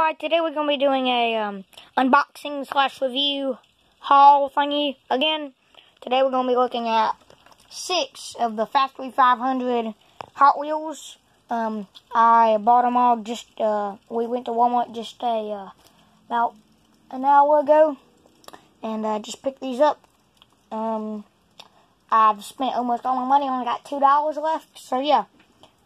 Today we're going to be doing a um, unboxing slash review haul thingy again. Today we're going to be looking at six of the Factory 500 Hot Wheels. Um, I bought them all just, uh, we went to Walmart just a, uh, about an hour ago. And uh, just picked these up. Um, I've spent almost all my money, only got $2 left. So yeah,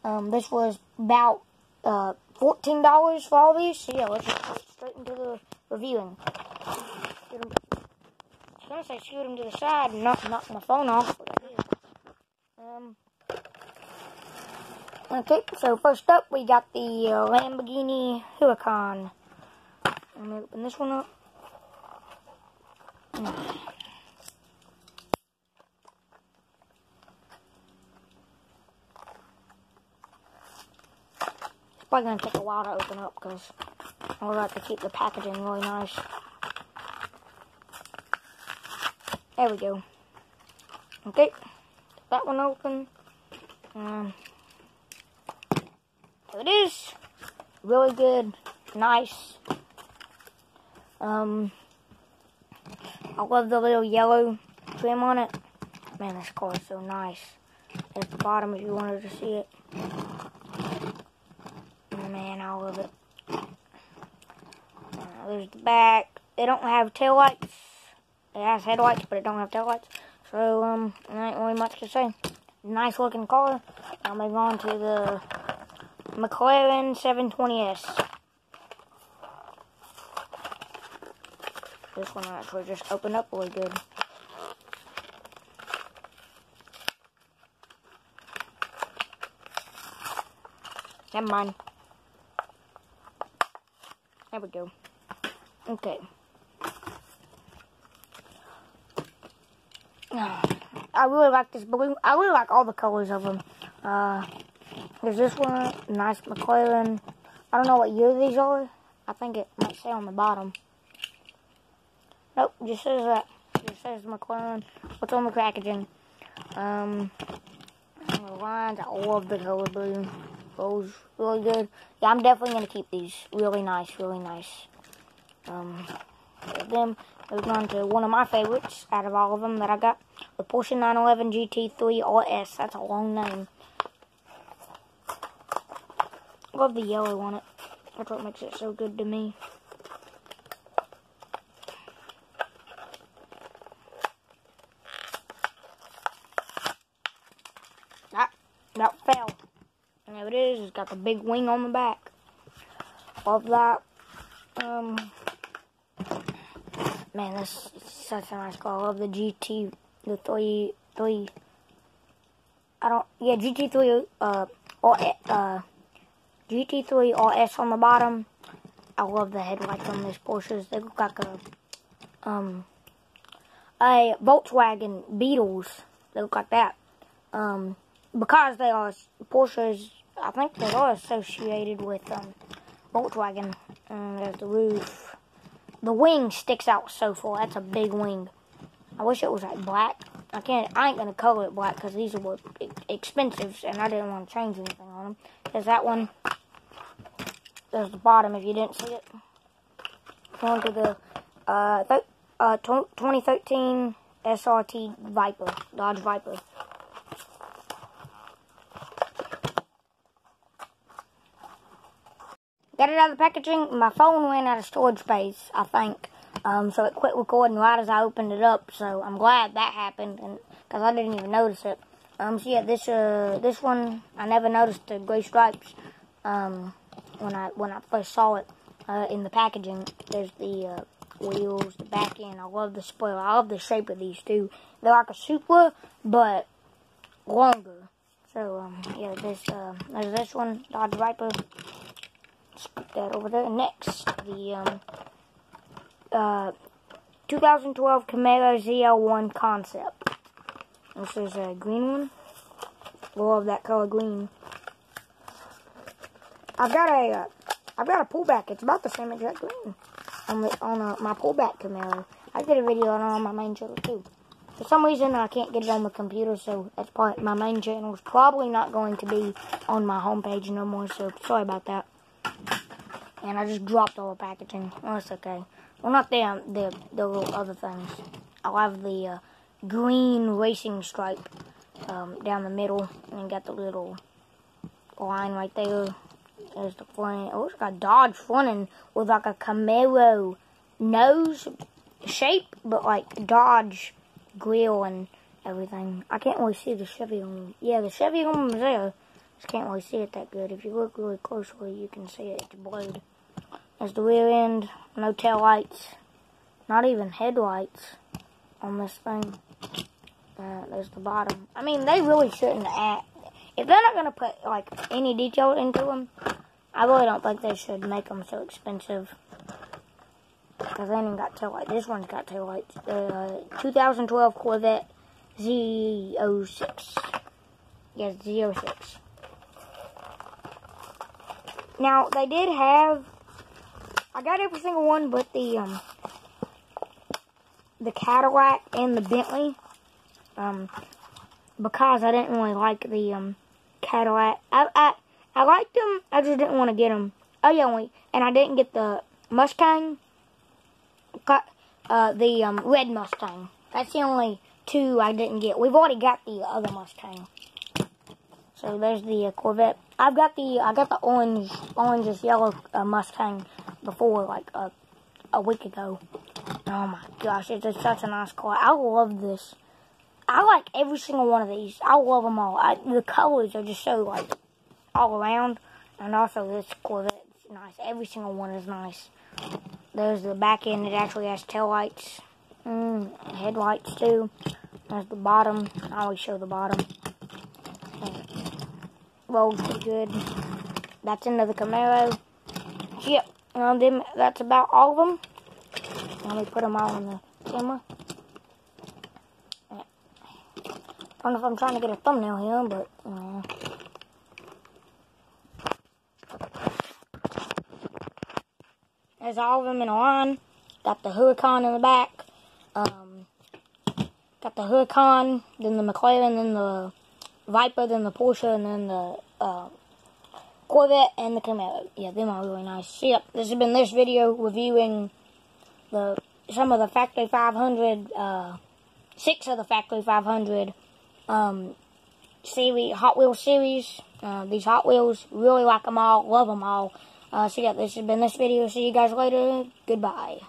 um, this was about uh, $14 for all these. So yeah, let's just get straight into the reviewing. I was to say shoot them to the side and knock, knock my phone off. Um, okay, so first up we got the uh, Lamborghini Huracan. Let me open this one up. Probably going to take a while to open up because I would like to keep the packaging really nice. There we go. Okay, that one open. Um, there it is. Really good, nice. Um, I love the little yellow trim on it. Man, this car is so nice. At the bottom if you wanted to see it man, I love it. Uh, there's the back. They don't have tail lights. It has headlights, but it don't have tail lights. So, um, there ain't really much to say. Nice looking car. I'll move on to the McLaren 720S. This one actually just opened up really good. Never mind. There we go. Okay. I really like this blue. I really like all the colors of them. Uh, there's this one, nice McLaren. I don't know what year these are. I think it might say on the bottom. Nope, just says that. Just says McLaren. What's on the packaging? Um, the lines. I love the color blue goes really good. Yeah, I'm definitely to keep these. Really nice, really nice. Um, then moving on to one of my favorites out of all of them that I got. The Porsche 911 GT3 RS. That's a long name. Love the yellow on it. That's what makes it so good to me. That, that fell. It is. It's got the big wing on the back. Love that. Um, man, this is such a nice car. I love the GT, the three, three. I don't. Yeah, GT3. Uh, or uh, GT3 RS on the bottom. I love the headlights on these Porsches. They look like a um a Volkswagen Beetles. They look like that. Um, because they are Porsches, I think they are all associated with um, Volkswagen. And there's the roof. The wing sticks out so far. That's a big wing. I wish it was like black. I can't. I ain't gonna color it black because these are expensive, and I didn't want to change anything on them. There's that one. There's the bottom if you didn't see it. Going to the uh, uh 2013 SRT Viper, Dodge Viper. Got it out of the packaging. My phone ran out of storage space, I think. Um, so it quit recording right as I opened it up. So I'm glad that happened, and because I didn't even notice it. Um, so yeah, this uh, this one I never noticed the gray stripes. Um, when I when I first saw it uh, in the packaging, there's the uh, wheels, the back end. I love the spoiler. I love the shape of these too. They're like a Supra, but longer. So um, yeah, this uh, there's this one Dodge Viper put that over there. Next, the um, uh, 2012 Camaro ZL1 concept. This is a green one. Love that color green. I've got a, uh, I've got a pullback. It's about the same exact green on, the, on uh, my pullback Camaro. I did a video on it on my main channel too. For some reason, I can't get it on the computer, so that's part. My main channel is probably not going to be on my homepage no more. So sorry about that. And I just dropped all the packaging. Oh, it's okay. Well, not them, the, the little other things. I'll have the uh, green racing stripe um, down the middle. And got the little line right there. There's the front. Oh, it's got Dodge fronting with like a Camaro nose shape, but like Dodge grill and everything. I can't really see the Chevy on Yeah, the Chevy on is there. Just can't really see it that good. If you look really closely, you can see it. It's blurred. There's the rear end. No tail lights. Not even headlights on this thing. Uh, there's the bottom. I mean, they really shouldn't add. If they're not going to put, like, any detail into them, I really don't think they should make them so expensive. Because they ain't got tail lights. This one's got tail lights. Uh, 2012 Corvette Z06. Yes, Z06. Now, they did have... I got every single one but the, um... The Cadillac and the Bentley. Um... Because I didn't really like the, um... Cadillac. I, I, I liked them. I just didn't want to get them. Oh, yeah, only... And I didn't get the Mustang. Got, uh, the, um, red Mustang. That's the only two I didn't get. We've already got the other Mustang. So there's the uh, Corvette. I've got the I got the orange orange yellow uh, Mustang before like uh, a week ago. Oh my gosh, it's just such a nice car. I love this. I like every single one of these. I love them all. I, the colors are just so like all around, and also this Corvette is nice. Every single one is nice. There's the back end. It actually has tail lights, mm, headlights too. There's the bottom. I always show the bottom rolls pretty good. That's another Camaro. Yep, um, them, that's about all of them. Let me put them all on the camera. I don't know if I'm trying to get a thumbnail here, but uh, there's all of them in a line. Got the Huracan in the back. Um, got the Huracan, then the McLaren, then the Viper, then the Porsche, and then the uh, Corvette and the Camaro. Yeah, them are really nice. So, yep, this has been this video reviewing the some of the Factory 500, uh, six of the Factory 500 um, series, Hot Wheels series. Uh, these Hot Wheels, really like them all, love them all. Uh, so yeah, this has been this video. See you guys later. Goodbye.